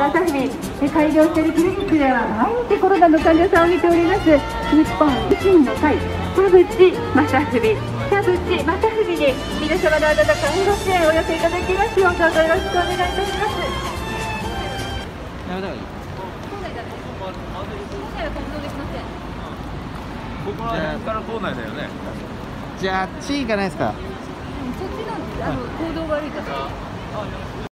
朝日開業しているクリニックでは毎日コロナの患者さんを見ております。日本維新の会田淵正文田淵正文に皆様の温かいご支援をお寄せいただきます。ようどうぞよろしくお願いいたします。やめた方い。いここら辺から校内だよね。じゃあ地っち行かないですか？そっちのあの行動悪い方。